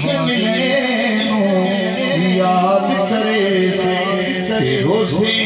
यादि करे